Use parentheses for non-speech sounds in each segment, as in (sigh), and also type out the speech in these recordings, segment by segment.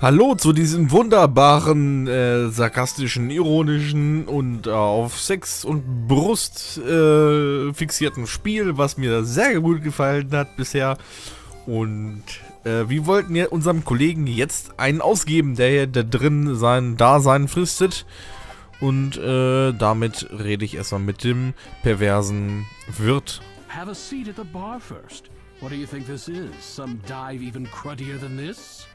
Hallo zu diesem wunderbaren, äh, sarkastischen, ironischen und äh, auf Sex und Brust äh, fixierten Spiel, was mir sehr gut gefallen hat bisher. Und äh, wir wollten ja unserem Kollegen jetzt einen ausgeben, der hier da drin sein Dasein fristet. Und äh, damit rede ich erstmal mit dem perversen Wirt. Have a seat at the bar first. What do you think this is? Some dive even cruddier than this?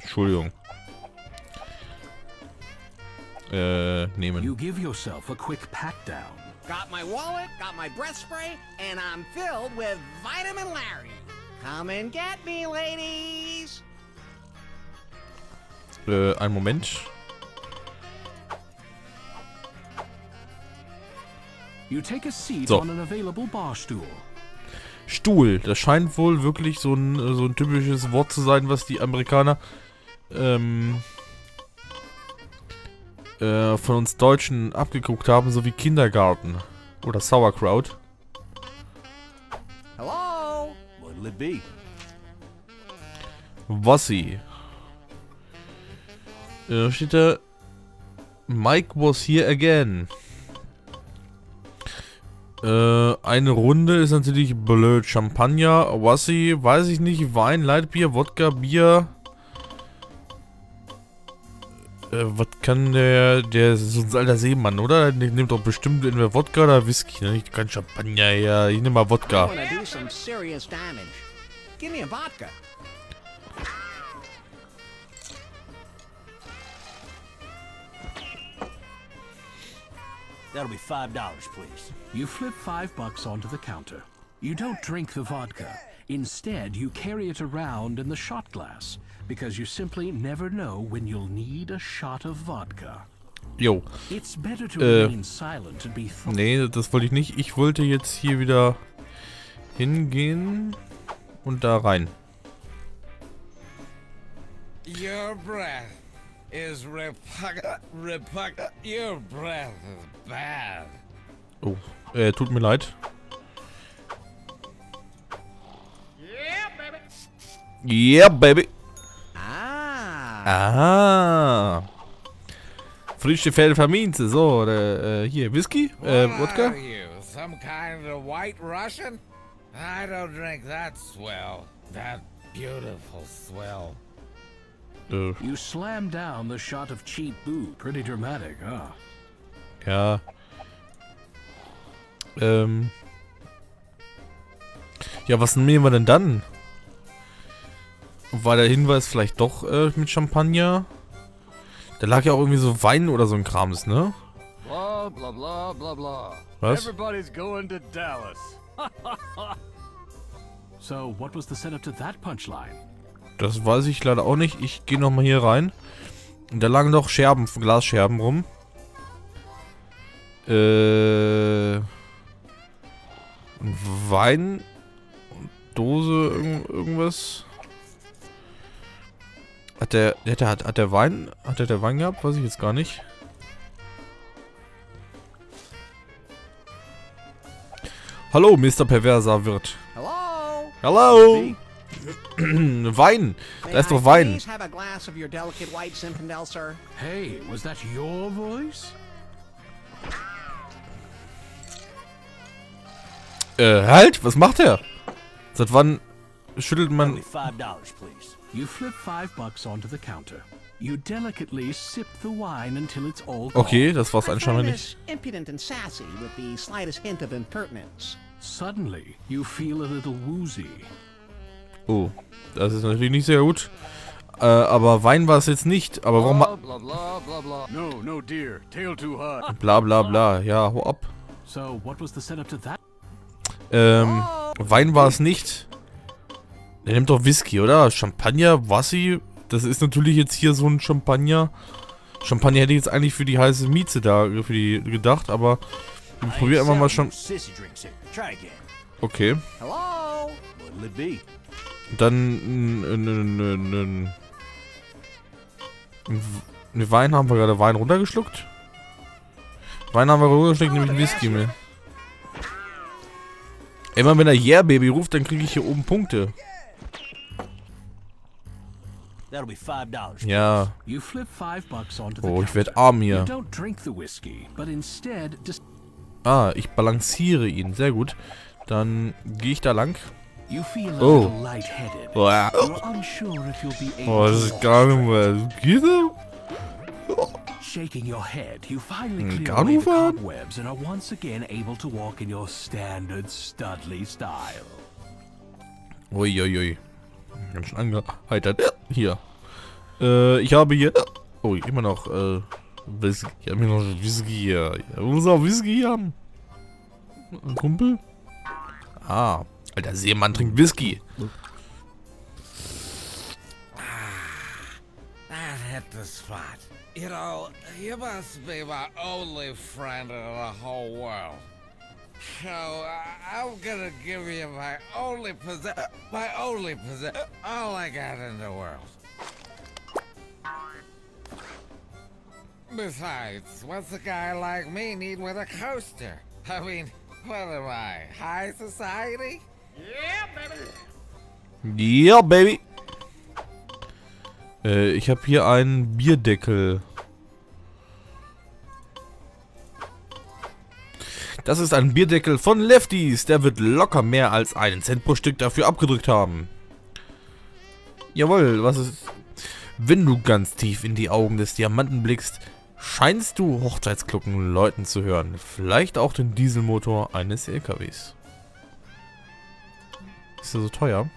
Entschuldigung. Äh, nehmen. You give yourself a quick pat down. Got my wallet, got my breath spray, and I'm filled with Vitamin Larry. Come and get me, ladies. Äh, einen Moment. You take a seat So. on an available bar stool. Stuhl. Das scheint wohl wirklich so ein, so ein typisches Wort zu sein, was die Amerikaner ähm, äh, von uns Deutschen abgeguckt haben, so wie Kindergarten. Oder Sauerkraut. Hello? What'll it be? Wassi. Äh, steht da. Mike was here again. Äh, eine Runde ist natürlich blöd. Champagner, Wassi, weiß ich nicht. Wein, Leitbier, Wodka, Bier. Äh, was kann der, der ist so ein alter Seemann, oder? Der nimmt doch bestimmt entweder Wodka oder Whisky. Ne? Ich kann Champagner, ja. Ich nehme mal Wodka. That'll be five dollars, please. You flip five bucks onto the counter. You don't drink the vodka. Instead, you carry it around in the shot glass because you simply never know when you'll need a shot of vodka. Jo. It's better to Äh, remain silent and be thoughtful. Nee, das wollte ich nicht. Ich wollte jetzt hier wieder hingehen und da rein. Your breath is repug... repug... Your breath is bad. Oh, äh, tut mir leid. Yeah, baby. Ah. Frische Pfefferminze, so, oder, äh, hier, Whisky, äh, Wodka? some kind of white Russian? I don't drink that swell. That beautiful swell. Äh, You slam down the shot of cheap boo. Pretty dramatic, huh? ja. Ähm. Ja, was nehmen wir denn dann? War der Hinweis vielleicht doch äh, mit Champagner? Da lag ja auch irgendwie so Wein oder so ein Krams, ne? Blah, blah, blah, blah, blah. Was? Everybody's going to Dallas. (laughs) So, what was the setup to that punchline? Das weiß ich leider auch nicht. Ich gehe nochmal hier rein. Und da lagen noch Scherben, Glasscherben rum. Äh. ein Wein. und Dose, irgend, irgendwas. Hat der, hat der, hat, hat der Wein, hat der, der Wein gehabt? Weiß ich jetzt gar nicht. Hallo, Mr. Perverser Wirt. Hello? Hallo! (clears throat) Wein! Da ist doch Wein. Hey, was that your voice? Äh, halt! Was macht er? Seit wann schüttelt man... be five dollars, please. You flip five bucks onto the counter. You delicately sip the wine until it's all gone. Okay, das war's anscheinend nicht. this impudent and sassy with the slightest hint of impertinence. Suddenly, you feel a little woozy. Oh, das ist natürlich nicht sehr gut. Äh, aber Wein war es jetzt nicht. Aber warum... Blah, blah, blah, blah. No, no, dear. Tail too high. (laughs) Bla bla bla. Ja, hau ab. So, what was the setup to that? Ähm, Wein war es nicht. Der nimmt doch Whisky, oder? Champagner, Wassi. Das ist natürlich jetzt hier so ein Champagner. Champagner hätte ich jetzt eigentlich für die heiße Mieze da für die gedacht, aber ich I probiere ain't einfach mal schon. Okay. Dann n- n- n- n- n- n- ne Wein haben wir gerade Wein runtergeschluckt. Wein haben wir runtergeschluckt, nämlich Whisky mehr. Immer wenn er Yeah Baby ruft, dann kriege ich hier oben Punkte. That'll be five dollars. Ja. You flip five bucks onto the Oh, ich counter. werd arm You hier. don't drink the whiskey, but instead Ah, ich balanciere ihn. Sehr gut. Dann gehe ich da lang. you Oh. Oh, das ist walk. gar nicht mehr. Geht das? Shaking your head, you finally Hm, clear away the cobwebs and are once again able to walk in your standard Studley style. Uiuiui. Ganz schön angeheitert. Hier. Äh, ich habe hier... Oh, immer noch, äh... Whisky. Ich habe hier noch Whisky hier. Ich muss auch Whisky haben. Ein Kumpel? Ah. Alter, Seemann trinkt Whisky. That hit the spot. You know, you must be my only friend in the whole world. So uh, I'm gonna give you my only possession, my only possession, all I got in the world. Besides, what's a guy like me need with a coaster? I mean, what am I, high society? Yeah, baby. Yeah, baby. Äh, ich habe hier einen Bierdeckel. Das ist ein Bierdeckel von Lefties. Der wird locker mehr als einen Cent pro Stück dafür abgedrückt haben. Jawohl, was ist... Wenn du ganz tief in die Augen des Diamanten blickst, scheinst du Hochzeitsglocken läuten zu hören. Vielleicht auch den Dieselmotor eines LKWs. Ist der so teuer?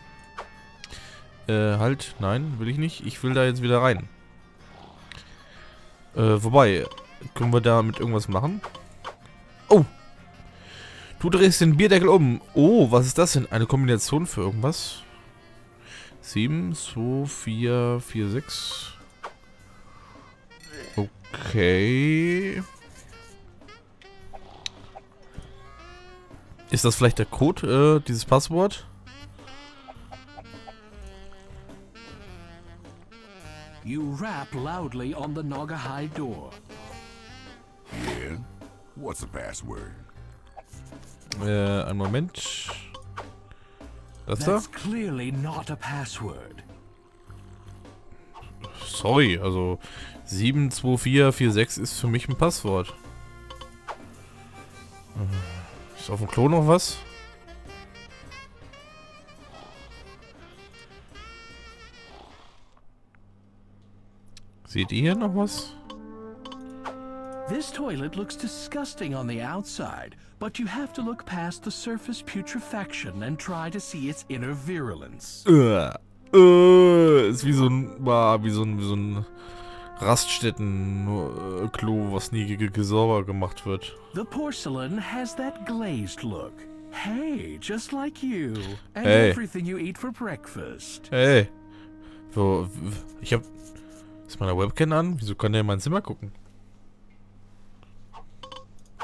Äh, halt, nein, will ich nicht. Ich will da jetzt wieder rein. Äh, wobei, können wir da mit irgendwas machen? Oh! Du drehst den Bierdeckel um. Oh, was ist das denn? Eine Kombination für irgendwas? 7, 2, 4, 4, 6. Okay. Ist das vielleicht der Code, äh, dieses Passwort? You rap loudly on the Nogahide door. Yeah? What's the password? Äh, einen Moment. Das da? Sorry, also 72446 ist für mich ein Passwort. Äh, Ist auf dem Klo noch was? Seht ihr hier noch was? This toilet looks disgusting on the outside, but you have to look past the surface putrefaction and try to see its inner virulence. Äh, äh, ist wie so ein, war wie so ein, wie so ein Raststätten-Klo, äh, was nie sauber gemacht wird. The porcelain has that glazed look. Hey, just like you. And Hey. everything you eat for breakfast. Hey. So, ich hab. Ist meine Webcam an? Wieso kann der in mein Zimmer gucken?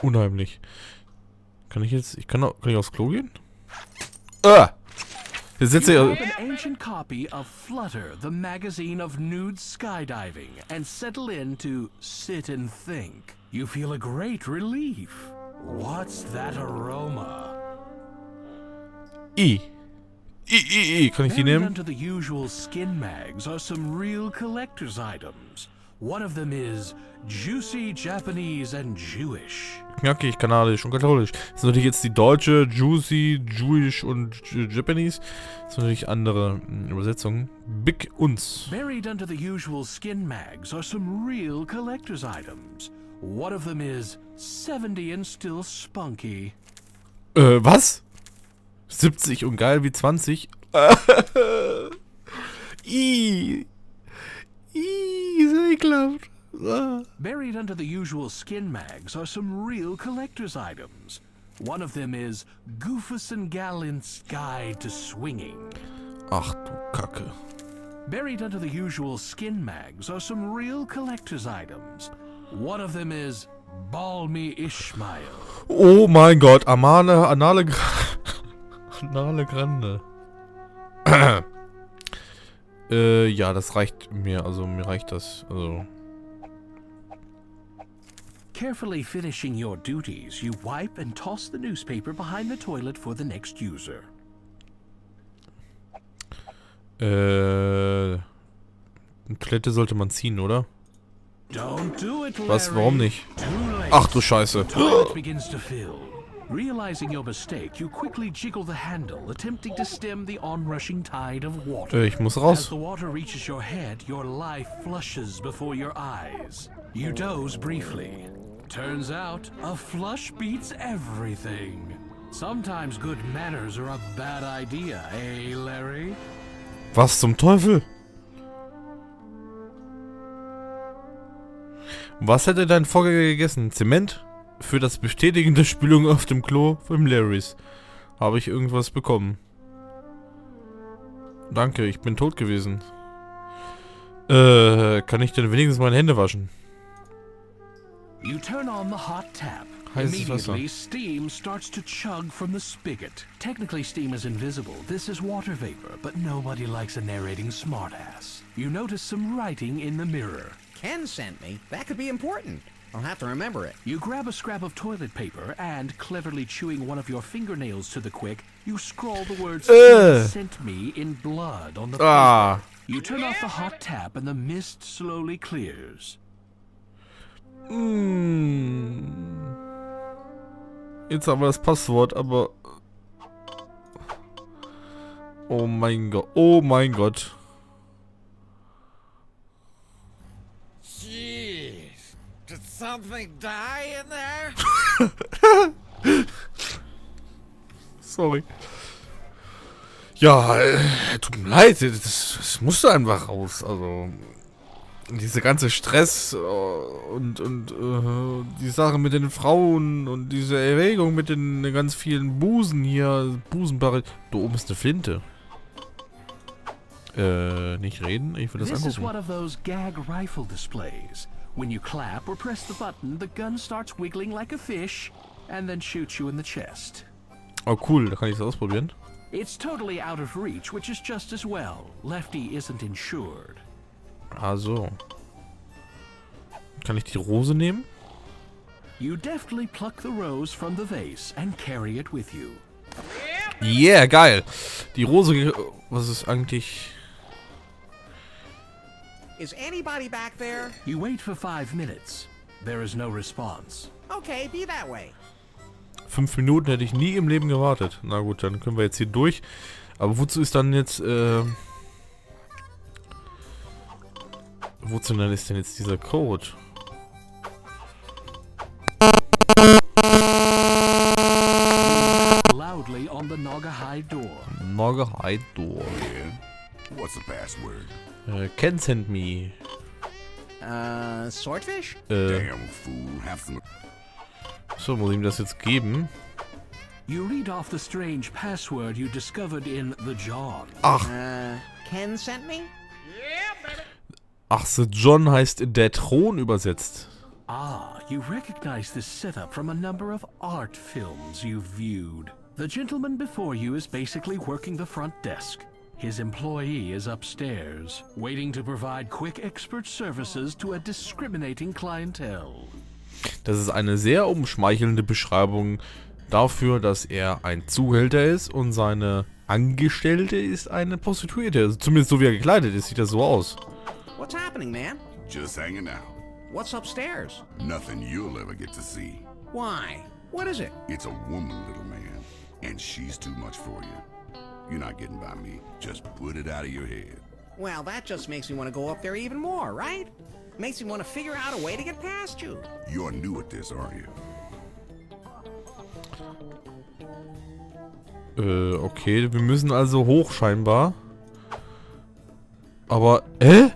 Unheimlich. Kann ich jetzt. Ich kann, auch, kann ich aufs Klo gehen? Ah! Jetzt You er. an ancient copy of Flutter, the magazine of nude skydiving, and settle in to sit and think. You feel a great relief. What's that aroma? I. I, I, I. Kann ich die nehmen? under the usual skin mags are some real collector's items. One of them is juicy Japanese and Jewish. Knackig, kanadisch und katholisch. Das sind natürlich jetzt die deutsche, Juicy, Jewish und Japanese. Das sind natürlich andere mm, Übersetzungen. Big uns. Buried under the usual skin mags are some real collector's items. One of them is 70 and still spunky. Äh, was? 70 und geil wie 20? (laughs) I. I, so. Ah. Buried under the usual skin mags are some real collector's items. One of them is Goofus and Gallant's Guide to Swinging. Ach du Kacke. Buried under the usual skin mags are some real collector's items. One of them is Balmy Ishmael. Oh mein Gott, Amane, Anale, Gra- (laughs) Anale Grande. (clears throat) äh, ja, das reicht mir, also mir reicht das, also. Carefully finishing your duties, you wipe and toss the newspaper behind the toilet for the next user. Äh, Eine Toilette sollte man ziehen, oder? Don't do it, Larry. Was, warum nicht? Ach du Scheiße. Toilet begins to fill. Realizing your mistake, you quickly jiggle the handle, attempting to stem the onrushing tide of water. Äh, ich muss As the water reaches your head, your life flushes before your eyes. You doze briefly. Turns out, a flush beats everything. Sometimes good manners are a bad idea, eh, Larry? Was zum Teufel? Was hätte dein Vorgänger gegessen? Zement? Für das Bestätigen der Spülung auf dem Klo vom Larrys. Habe ich irgendwas bekommen. Danke, ich bin tot gewesen. Äh, kann ich denn wenigstens meine Hände waschen? You turn on the hot tap. Heißes Wasser. Steam starts to chug from the spigot. Technically, steam is invisible. This is water vapor, but nobody likes a narrating smartass. You notice some writing in the mirror. Ken sent me. That could be important. I'll have to remember it. You grab a scrap of toilet paper and, cleverly chewing one of your fingernails to the quick, you scrawl the words Ugh. Sent me in blood on the Ah. paper. You turn off the hot tap and the mist slowly clears. Hm. Jetzt haben wir das Passwort, aber... Oh mein Gott. Oh mein Gott. Something die in there? (laughs) Sorry. Ja, äh, tut mir leid. Das, das musste einfach raus. Also... Diese ganze Stress äh, und, und äh, die Sache mit den Frauen und diese Erregung mit den ganz vielen Busen hier. Busenbarre. Da oben ist eine Flinte. Äh, nicht reden? Ich will das This is angucken. one of those gag rifle displays. When you clap or press the button, the gun starts wiggling like a fish and then shoots you in the chest. Oh cool, da kann ich das ausprobieren. It's totally out of reach, which is just as well. Lefty isn't insured. Ah so. Kann ich die Rose nehmen? You deftly pluck the rose from the vase and carry it with you. Yeah, geil. Die Rose, was ist eigentlich... Is anybody back there? You wait for five minutes. There is no response. Okay, be that way. Fünf Minuten hätte ich nie im Leben gewartet. Na gut, dann können wir jetzt hier durch. Aber wozu ist dann jetzt, äh... Wozu dann ist denn jetzt dieser Code? Loudly on the Nogahide door. Morgehide Door. What's the password? Äh, can send me. Uh, swordfish? Äh, Damn fool. Have some. so, muss ich ihm das jetzt geben? You read off the strange password you discovered in The John. Ach, Uh, Ken sent me? ach, The John heißt der Thron übersetzt. Ah, you recognize this setup from a number of art films you've viewed. The gentleman before you is basically working the front desk. His employee is upstairs, waiting to provide quick expert services to a discriminating clientele. Das ist eine sehr umschmeichelnde Beschreibung dafür, dass er ein Zuhälter ist und seine Angestellte ist eine Prostituierte. Also zumindest so wie er gekleidet ist, sieht er so aus. What's happening, man? Just hanging out. What's upstairs? Nothing you'll ever get to see. Why? What is it? It's a woman, little man, and she's too much for you. You're not getting by me. Just put it out of your head. Well, that just makes me want to go up there even more, right? Makes me want to figure out a way to get past you. You're new at this, aren't you? Äh, okay, wir müssen also hoch scheinbar. Aber, äh?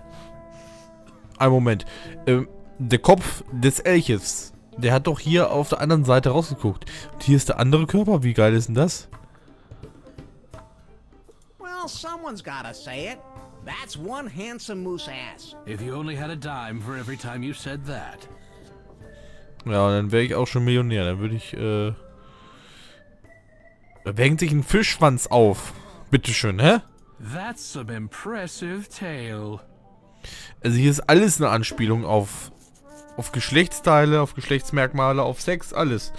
Ein Moment. Ähm, der Kopf des Elches, der hat doch hier auf der anderen Seite rausgeguckt. Und hier ist der andere Körper. Wie geil ist denn das? Someone's gotta say it. That's one handsome moose ass. If you only had a dime for every time you said that. Ja, dann wäre ich auch schon Millionär. Dann würde ich, äh... Da hängt sich ein Fischschwanz auf. Bitteschön, hä? That's some impressive tale. Also hier ist alles eine Anspielung auf, auf Geschlechtsteile, auf Geschlechtsmerkmale, auf Sex, alles.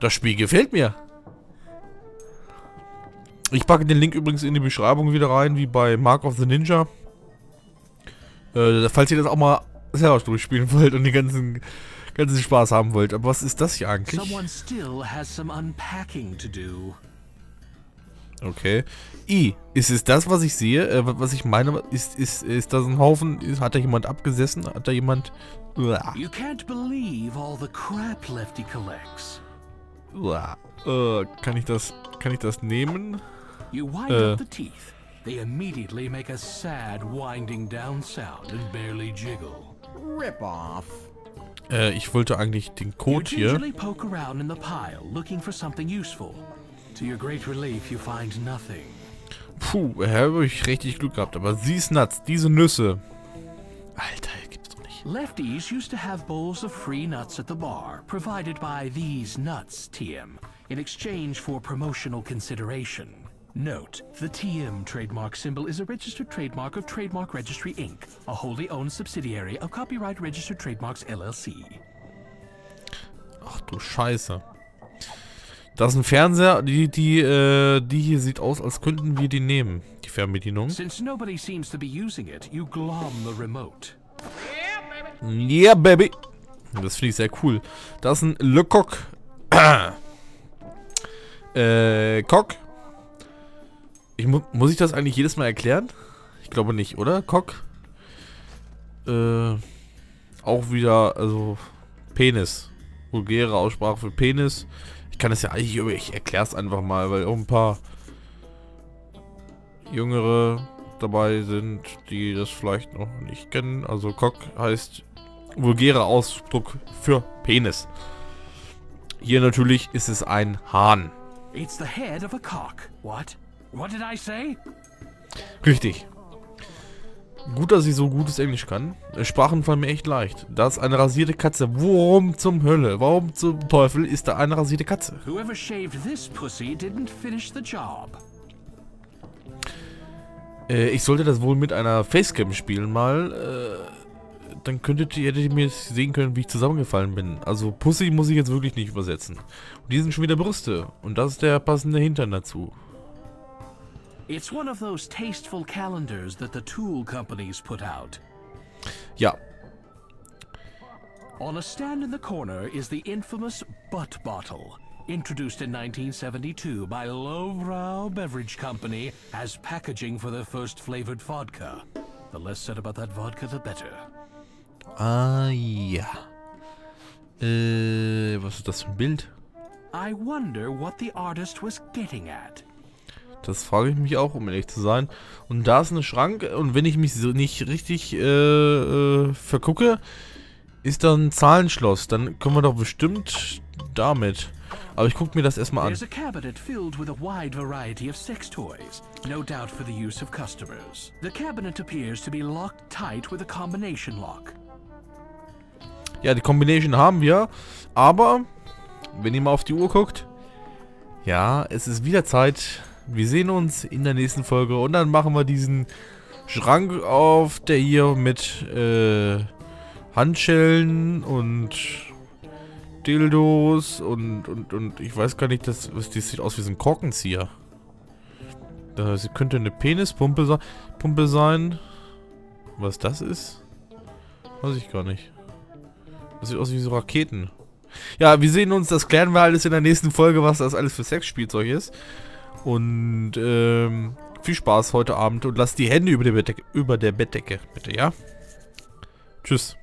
Das Spiel gefällt mir. Ich packe den Link übrigens in die Beschreibung wieder rein, wie bei Mark of the Ninja. Äh, falls ihr das auch mal selber durchspielen wollt und den ganzen, ganzen Spaß haben wollt. Aber was ist das hier eigentlich? Someone still has some unpacking to do. Okay. I, ist es das, was ich sehe? Äh, wa- was ich meine? Ist, ist, ist das ein Haufen? Ist, hat da jemand abgesessen? Hat da jemand... Uah, You can't believe all the crap Lefty collects. uah. Äh, kann ich das... Kann ich das nehmen? You wind Uh. up the teeth. They immediately make a sad winding down sound and barely jiggle. Rip off. Äh, ich wollte eigentlich den You Code hier. gingerly poke around in the pile looking for something useful. To your great relief, you find nothing. Puh, habe ich richtig Glück gehabt. Aber these nuts, diese Nüsse. Alter, gibt's doch nicht. Lefties used to have bowls of free nuts at the bar, provided by these nuts, TM, in exchange for promotional consideration. Note, the TM trademark symbol is a registered trademark of Trademark Registry Inc., a wholly owned subsidiary of Copyright Registered Trademarks LLC. Ach du Scheiße. Das ist ein Fernseher. Die, die, äh, die hier sieht aus, als könnten wir die nehmen. Die Fernbedienung. Since nobody seems to be using it, you glom the remote. Yeah, baby. Das finde ich sehr cool. Das ist ein Le Coq. (clears throat) äh, Coq. Ich mu muss ich das eigentlich jedes Mal erklären? Ich glaube nicht, oder? Coq. Äh, auch wieder, also, Penis. Vulgäre Aussprache für Penis. Ich kann es ja eigentlich, ich erkläre es einfach mal, weil auch ein paar Jüngere dabei sind, die das vielleicht noch nicht kennen. Also Cock heißt vulgärer Ausdruck für Penis. Hier natürlich ist es ein Hahn. It's the head of a cock. What? What did I say? Richtig. Gut, dass ich so gutes Englisch kann. Sprachen fallen mir echt leicht. Da ist eine rasierte Katze. Warum zum Hölle? Warum zum Teufel ist da eine rasierte Katze? Whoever shaved this pussy didn't finish the job. Äh, ich sollte das wohl mit einer Facecam spielen mal. Äh, dann könntet ihr, hättet ihr mir sehen können, wie ich zusammengefallen bin. Also Pussy muss ich jetzt wirklich nicht übersetzen. Und die sind schon wieder Brüste. Und das ist der passende Hintern dazu. It's one of those tasteful calendars that the tool companies put out. Ja, On a stand in the corner is the infamous butt bottle, introduced in 1972 by Lowbrow Beverage Company as packaging for their first flavored vodka. The less said about that vodka, the better. Ah, yeah. Äh, was ist das für ein Bild? I wonder what the artist was getting at. Das frage ich mich auch, um ehrlich zu sein. Und da ist ein Schrank und wenn ich mich so nicht richtig äh, äh, vergucke, ist da ein Zahlenschloss. Dann können wir doch bestimmt damit. Aber ich gucke mir das erstmal an. Cabinet filled with a wide variety of sex toys, no doubt for the use of customers. The cabinet appears to be locked tight with a combination lock. Ja, die Combination haben wir. Aber, wenn ihr mal auf die Uhr guckt, ja, es ist wieder Zeit. Wir sehen uns in der nächsten Folge und dann machen wir diesen Schrank auf, der hier mit äh, Handschellen und Dildos und, und, und ich weiß gar nicht, das, was, das sieht aus wie so ein Korkenzieher. Das könnte eine Penispumpe Pumpe sein. Was das ist? Weiß ich gar nicht. Das sieht aus wie so Raketen. Ja, wir sehen uns, das klären wir alles in der nächsten Folge, was das alles für Sexspielzeug ist. Und ähm, viel Spaß heute Abend und lasst die Hände über der Bettdecke, über der Bettdecke bitte, ja? Tschüss.